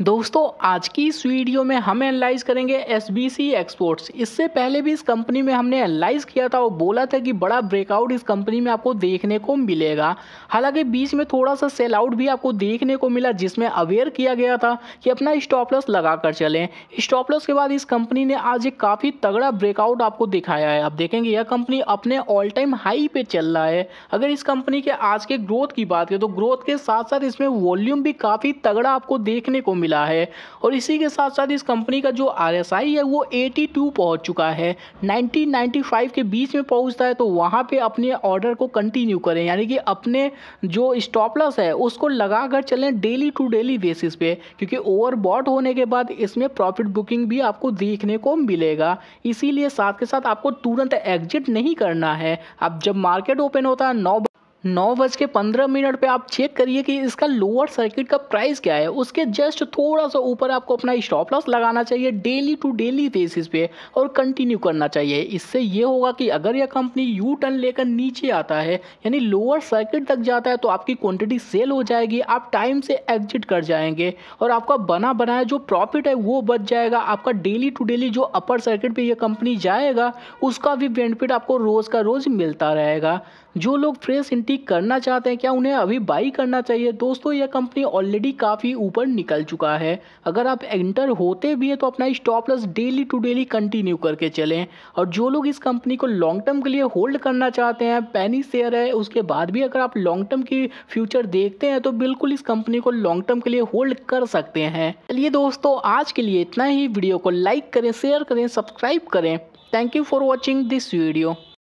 दोस्तों, आज की इस वीडियो में हम एनालाइज करेंगे एस बी सी एक्सपोर्ट्स इससे पहले भी इस कंपनी में हमने एनालाइज किया था और बोला था कि बड़ा ब्रेकआउट इस कंपनी में आपको देखने को मिलेगा। हालाँकि बीच में थोड़ा सा सेल आउट भी आपको देखने को मिला, जिसमें अवेयर किया गया था कि अपना स्टॉप लॉस लगा कर चलें। स्टॉप लॉस के बाद इस कंपनी ने आज एक काफ़ी तगड़ा ब्रेकआउट आपको दिखाया है। आप देखेंगे, यह कंपनी अपने ऑल टाइम हाई पे चल रहा है। अगर इस कंपनी के आज के ग्रोथ की बात करें तो ग्रोथ के साथ साथ इसमें वॉल्यूम भी काफ़ी तगड़ा आपको देखने को मिला। मिला है। और इसी के साथ साथ इस कंपनी का जो RSI है, वो 82 पहुँच चुका है। 1995 के बीच में पहुँचता है तो वहाँ पे अपने ऑर्डर को कंटिन्यू करें। यानी कि अपने जो स्टॉपलस है, उसको लगा कर चलें डेली टू डेली बेसिस पे, क्योंकि ओवरबॉट होने के बाद इसमें प्रॉफिट बुकिंग भी आपको देखने को मिलेगा। इसीलिए साथ के साथ आपको तुरंत एग्जिट नहीं करना है। अब जब मार्केट ओपन होता है नौ नौ बज के पंद्रह मिनट पे आप चेक करिए कि इसका लोअर सर्किट का प्राइस क्या है। उसके जस्ट थोड़ा सा ऊपर आपको अपना स्टॉप लॉस लगाना चाहिए डेली टू डेली बेसिस पे और कंटिन्यू करना चाहिए। इससे ये होगा कि अगर यह कंपनी यू टर्न लेकर नीचे आता है, यानी लोअर सर्किट तक जाता है तो आपकी क्वांटिटी सेल हो जाएगी, आप टाइम से एग्जिट कर जाएँगे और आपका बना बनाया जो प्रॉफिट है वो बच जाएगा। आपका डेली टू डेली जो अपर सर्किट पर यह कंपनी जाएगा, उसका भी बेनिफिट आपको रोज़ का रोज़ मिलता रहेगा। जो लोग फ्रेश इंटीक करना चाहते हैं, क्या उन्हें अभी बाई करना चाहिए? दोस्तों, यह कंपनी ऑलरेडी काफ़ी ऊपर निकल चुका है। अगर आप एंटर होते भी हैं तो अपना stop loss daily to daily continue करके चलें। और जो लोग इस कंपनी को लॉन्ग टर्म के लिए होल्ड करना चाहते हैं पैनी शेयर है, उसके बाद भी अगर आप लॉन्ग टर्म की फ्यूचर देखते हैं तो बिल्कुल इस कंपनी को लॉन्ग टर्म के लिए होल्ड कर सकते हैं। चलिए दोस्तों, आज के लिए इतना ही। वीडियो को लाइक करें शेयर करें सब्सक्राइब करें। Thank you for watching this video